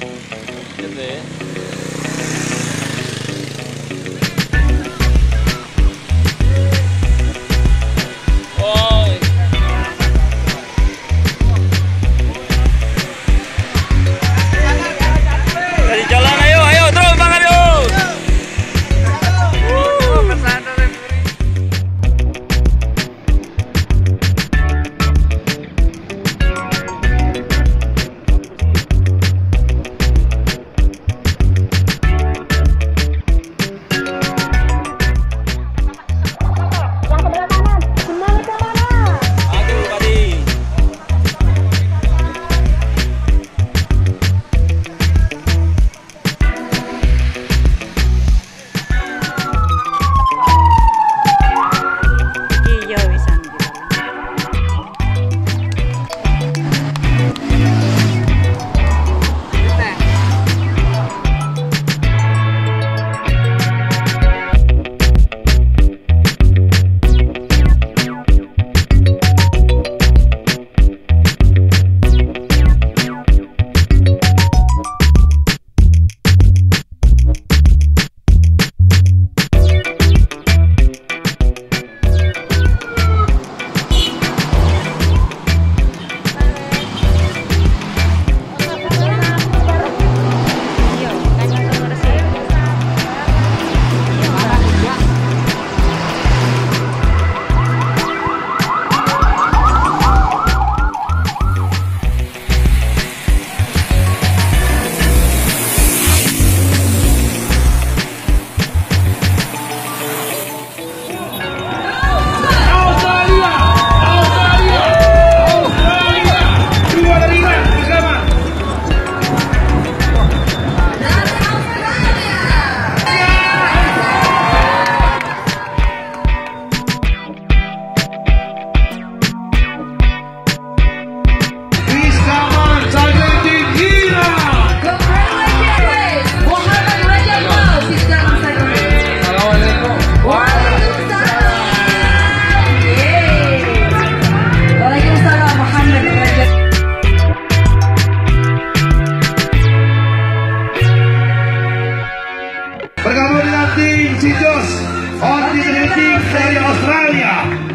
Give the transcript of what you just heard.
근데 Greetings from Australia.